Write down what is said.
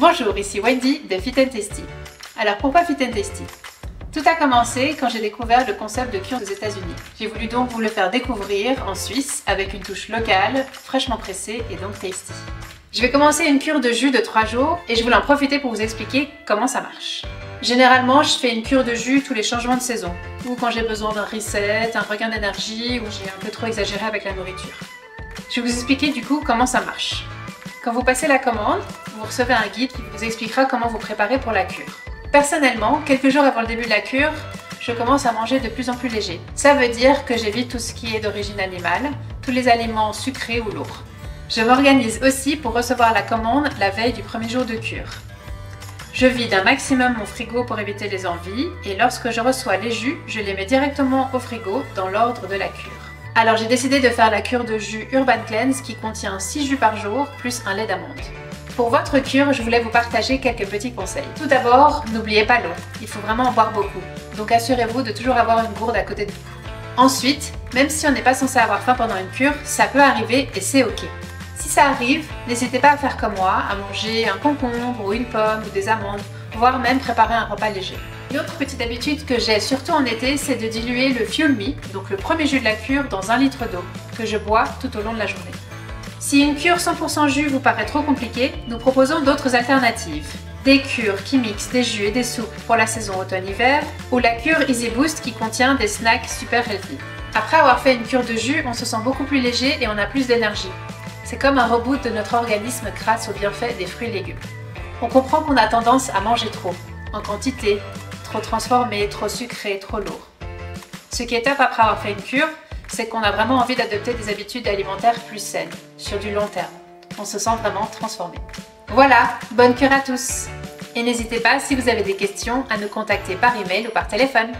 Bonjour, ici Wendy de Fit Tasty. Alors pourquoi Fit Tasty? Tout a commencé quand j'ai découvert le concept de cure aux États-Unis. J'ai voulu donc vous le faire découvrir en Suisse avec une touche locale, fraîchement pressée et donc tasty. Je vais commencer une cure de jus de 3 jours et je voulais en profiter pour vous expliquer comment ça marche. Généralement, je fais une cure de jus tous les changements de saison, ou quand j'ai besoin d'un reset, un regain d'énergie, ou j'ai un peu trop exagéré avec la nourriture. Je vais vous expliquer du coup comment ça marche. Quand vous passez la commande, vous recevez un guide qui vous expliquera comment vous préparer pour la cure. Personnellement, quelques jours avant le début de la cure, je commence à manger de plus en plus léger. Ça veut dire que j'évite tout ce qui est d'origine animale, tous les aliments sucrés ou lourds. Je m'organise aussi pour recevoir la commande la veille du premier jour de cure. Je vide un maximum mon frigo pour éviter les envies et lorsque je reçois les jus, je les mets directement au frigo dans l'ordre de la cure. Alors j'ai décidé de faire la cure de jus Urban Cleanse qui contient 6 jus par jour plus un lait d'amande. Pour votre cure, je voulais vous partager quelques petits conseils. Tout d'abord, n'oubliez pas l'eau. Il faut vraiment en boire beaucoup. Donc assurez-vous de toujours avoir une gourde à côté de vous. Ensuite, même si on n'est pas censé avoir faim pendant une cure, ça peut arriver et c'est ok. Si ça arrive, n'hésitez pas à faire comme moi, à manger un concombre ou une pomme ou des amandes, voire même préparer un repas léger. Une autre petite habitude que j'ai surtout en été, c'est de diluer le Fuel Me, donc le premier jus de la cure, dans un litre d'eau, que je bois tout au long de la journée. Si une cure 100% jus vous paraît trop compliquée, nous proposons d'autres alternatives. Des cures qui mixent des jus et des soupes pour la saison automne-hiver, ou la cure Easy Boost qui contient des snacks super healthy. Après avoir fait une cure de jus, on se sent beaucoup plus léger et on a plus d'énergie. C'est comme un reboot de notre organisme grâce aux bienfaits des fruits et légumes. On comprend qu'on a tendance à manger trop, en quantité, trop transformé, trop sucré, trop lourd. Ce qui est top après avoir fait une cure, c'est qu'on a vraiment envie d'adopter des habitudes alimentaires plus saines, sur du long terme. On se sent vraiment transformé. Voilà, bonne cure à tous Et n'hésitez pas, si vous avez des questions, à nous contacter par email ou par téléphone.